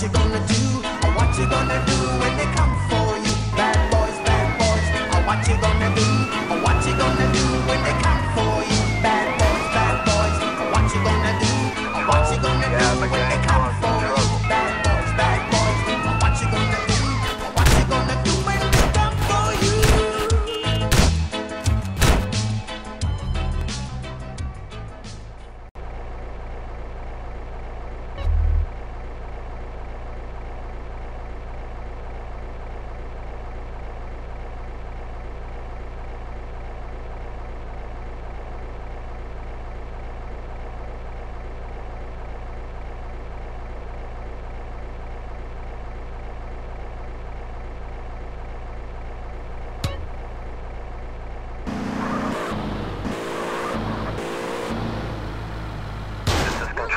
what you gonna do?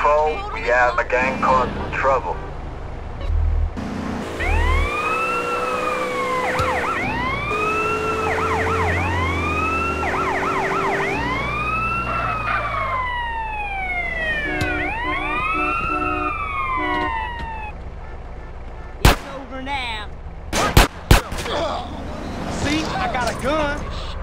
Control. We have a gang causing trouble. It's over now. See, I got a gun.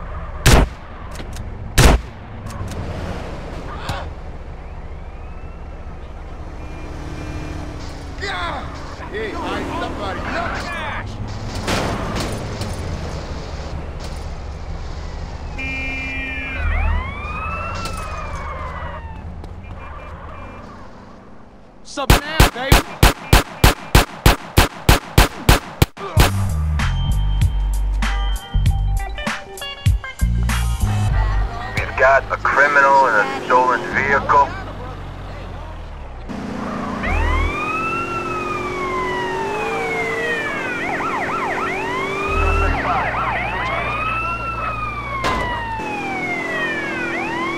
Criminal in a stolen vehicle.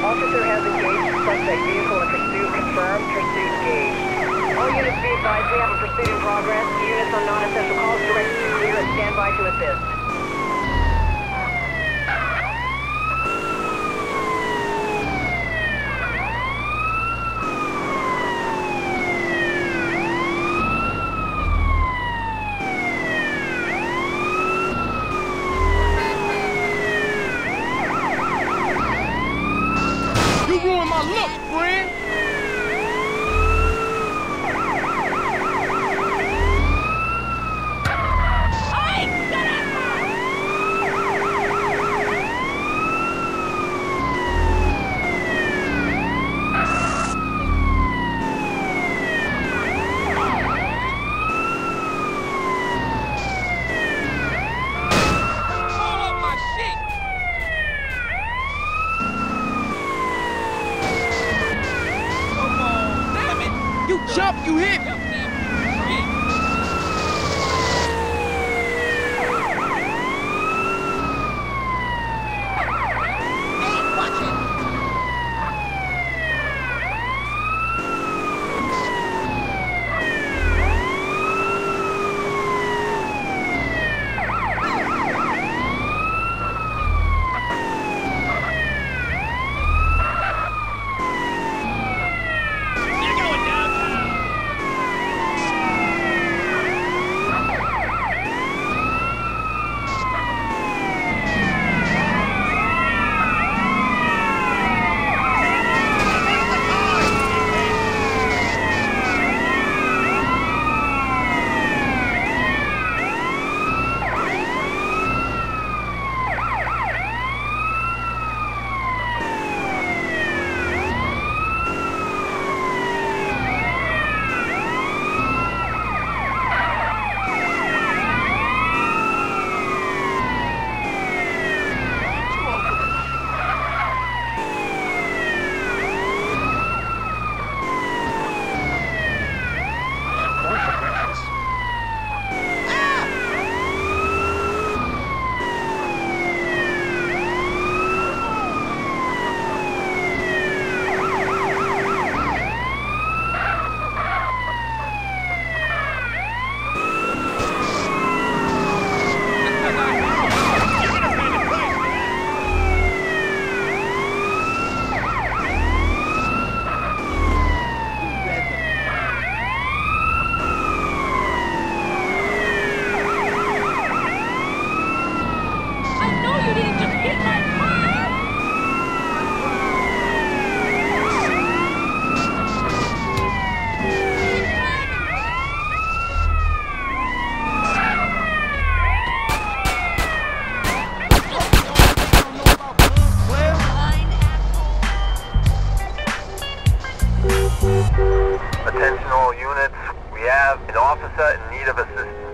Officer has engaged suspect vehicle in pursuit. Confirmed. Pursuit engaged. All units be advised we have a pursuit in progress. Units on non-essential calls directed to clear and stand by to assist. Jump, you hit. units. We have an officer in need of assistance.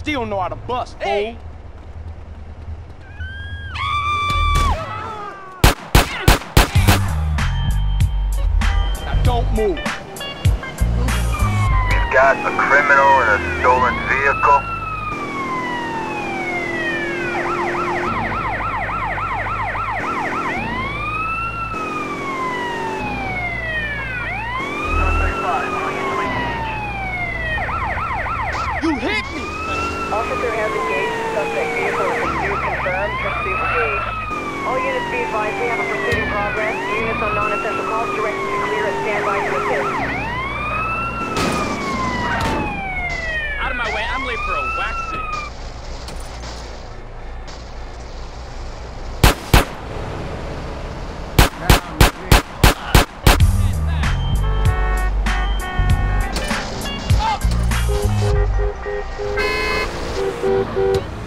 Still know how to bust, Hey! fool. Now don't move. We've got a criminal in a stolen vehicle. You hit me! Officer has engaged. Suspect vehicle in pursuit confirmed. Pursuit engaged. All units be advised we have a pursuit in progress. Non-essential calls directed to clear and stand by to assist. Out of my way, I'm late for a waxing. Oh